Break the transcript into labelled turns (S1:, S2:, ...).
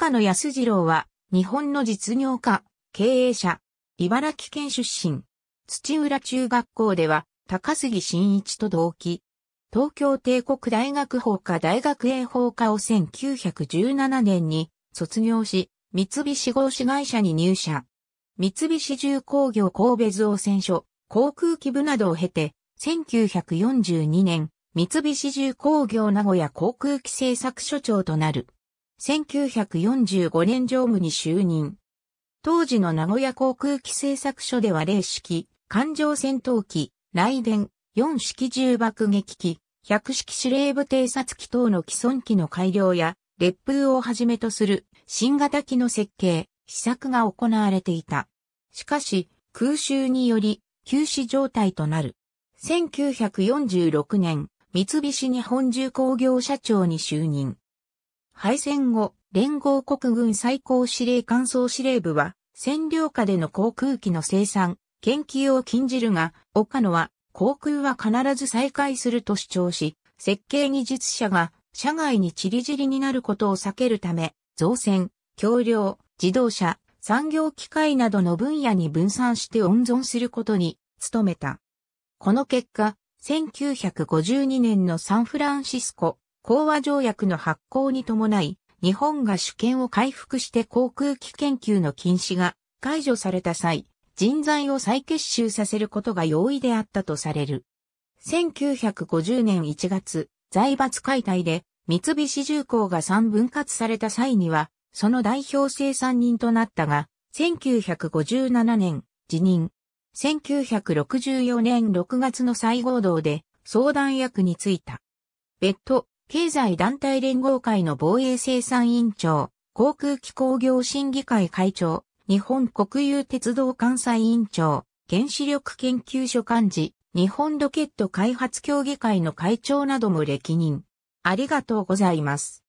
S1: 岡野康次郎は、日本の実業家、経営者、茨城県出身。土浦中学校では、高杉真一と同期。東京帝国大学法科大学営法科を1917年に卒業し、三菱合資会社に入社。三菱重工業神戸造船所、航空機部などを経て、1942年、三菱重工業名古屋航空機製作所長となる。1945年常務に就任。当時の名古屋航空機製作所では零式、環状戦闘機、雷電、4式重爆撃機、100式司令部偵察機等の既存機の改良や、烈風をはじめとする新型機の設計、試作が行われていた。しかし、空襲により休止状態となる。1946年、三菱日本重工業社長に就任。敗戦後、連合国軍最高司令官総司令部は、占領下での航空機の生産、研究を禁じるが、岡野は航空は必ず再開すると主張し、設計技術者が社外に散り散りになることを避けるため、造船、橋梁、自動車、産業機械などの分野に分散して温存することに努めた。この結果、1952年のサンフランシスコ講和条約の発行に伴い、日本が主権を回復して航空機研究の禁止が解除された際、人材を再結集させることが容易であったとされる。1950年1月、財閥解体で三菱重工が3分割された際には、その代表生産人となったが、1957年、辞任。1964年6月の再合同で相談役に就いた。別途、経済団体連合会の防衛生産委員長、航空機工業審議会会長、日本国有鉄道関西委員長、原子力研究所幹事、日本ロケット開発協議会の会長なども歴任。ありがとうございます。